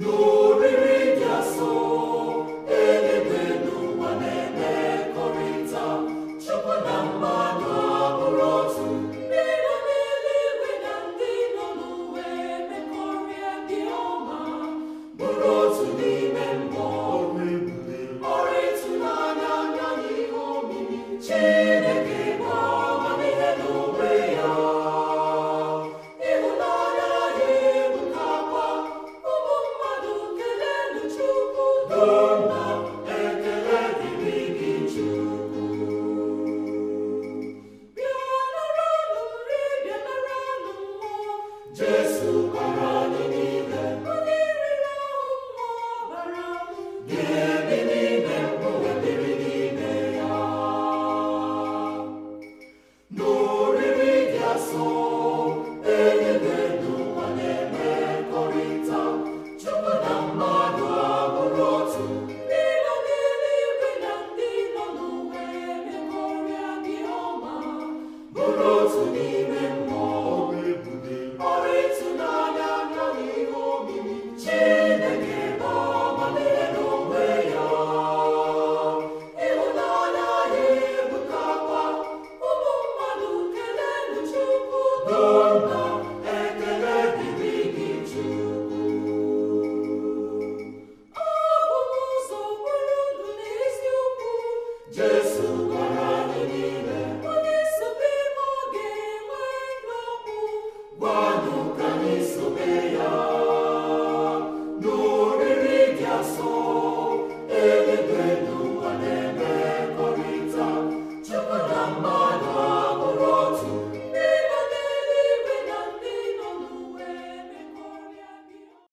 n'oriri ịhụnanya